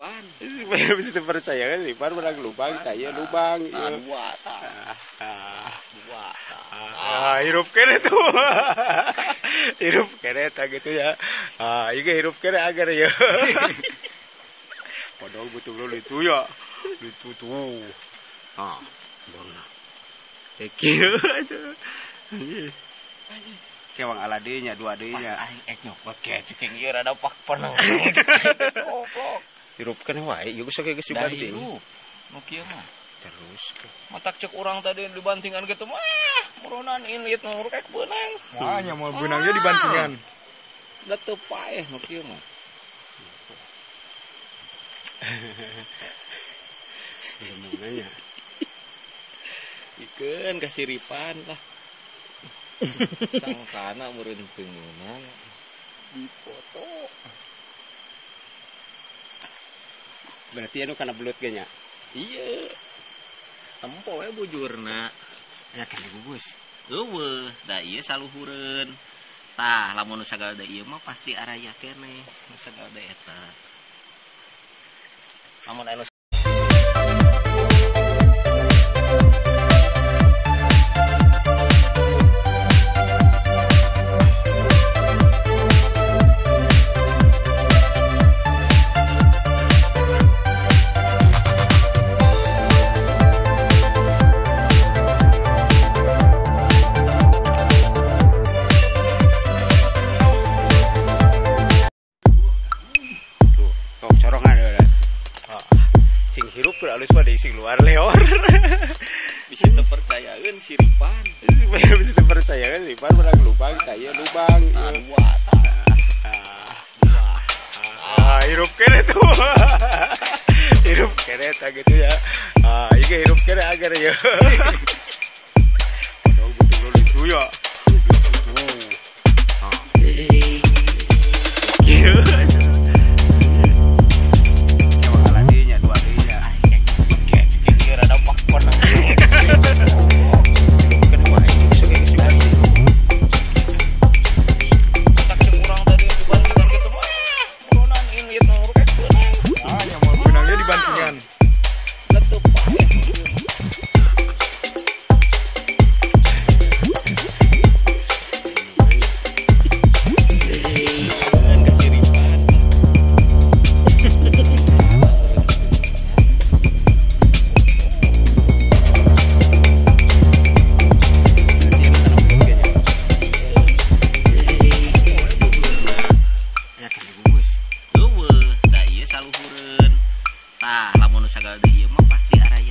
Pan. bisa dipercaya kan lipar menang lubang kaya lubang iya. dua Dua ah, hirup kere tuh. Hirup kere tak gitu ya. Ah iya hirup kere agar ya. Padahal betul betul itu ya itu tuh. Ah bona Ekil aja Kewang ala dinya dua Pas dinya aing ek nyokot ke ceking ieu rada pak peneng. Goblok. Hirupkan wae ieu geus geus Dari dibanting. Nu kieu mah. terus Matak cek orang tadi dibantingan gitu mah murunan ilit nu rek beunang. Makanya mau benangnya dibantingan. Teu paeh nu kieu mah. Gimana Ikeun kasiripan lah. Sangkana teu meunang. Dipoto. berarti anu karena belut kayaknya iya tempo ya bujurna ya kan gugus Ewe, da iya saluhureun. Tah, lamun segala da iya mah pasti araya kene, segala da eta. Lamun anu sing hirup kudu alus pada sing luar leor bisa terpercayaeun siripan. bisa dipercaya kan lipar menang lubang kaya lubang Ah, iya. ah, Dua. ah, hirup kere tuh hirup kere tak gitu ya ah iya hirup kere agar ya padahal betul itu ya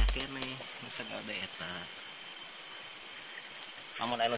mah pasti araya keneh, nu